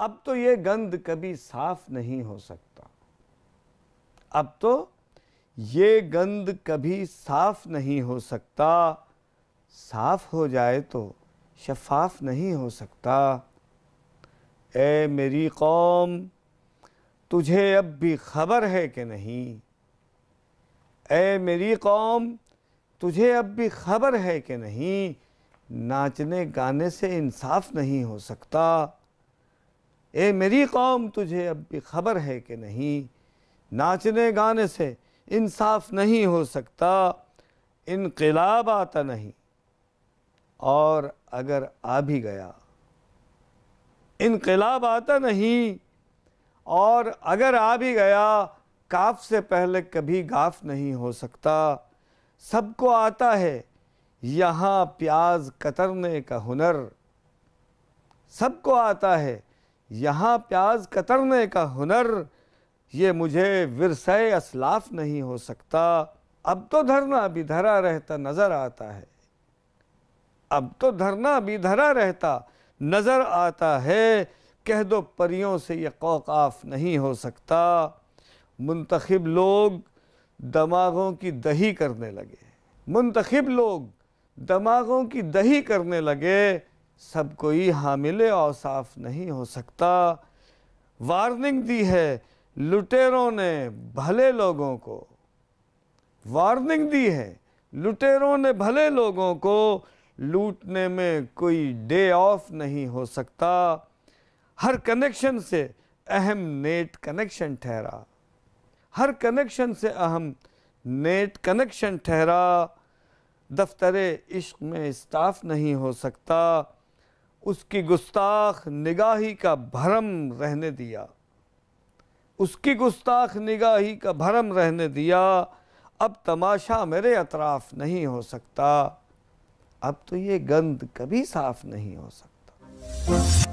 अब तो ये गंद कभी साफ़ नहीं हो सकता। अब तो ये गंद कभी साफ़ नहीं हो सकता। साफ़ हो जाए तो शफाफ नहीं हो सकता। ए मेरी कौम, तुझे अब भी खबर है कि नहीं? ए मेरी कौम, तुझे अब भी खबर है कि नहीं? नाचने गाने से इंसाफ नहीं हो सकता। ए मेरी कौम, तुझे अब भी खबर है कि नहीं? नाचने गाने से इंसाफ नहीं हो सकता। इनकलाब आता नहीं। और अगर आ भी गया, इनकलाब आता नहीं। और अगर आ भी गया काफ से पहले कभी गाफ नहीं हो सकता। सबको आता है, यहाँ प्याज कतरने का हुनर। सबको आता है, यहाँ प्याज कतरने का हुनर। ये मुझे विरसय असलाफ नहीं हो सकता। अब तो धरना भी धरा रहता, नज़र आता है। अब तो धरना भी धरा रहता, नज़र आता है। कह दो परियों से ये कौकाफ नहीं हो सकता। मुंतखब लोग दमागों की दही करने लगे। मुंतखब लोग दमागों की दही करने लगे, सब कोई हामिल औसाफ नहीं हो सकता। वार्निंग दी है लुटेरों ने भले लोगों को। वार्निंग दी है लुटेरों ने भले लोगों को, लूटने में कोई डे ऑफ़ नहीं हो सकता। हर कनेक्शन से अहम नेट कनेक्शन ठहरा। हर कनेक्शन से अहम, नेट कनेक्शन ठहरा, दफ्तर इश्क में स्टाफ नहीं हो सकता, उसकी गुस्ताख निगाही का भरम रहने दिया। उसकी गुस्ताख निगाही का भरम रहने दिया, अब तमाशा मेरे अतराफ नहीं हो सकता, अब तो ये गंद कभी साफ़ नहीं हो सकता।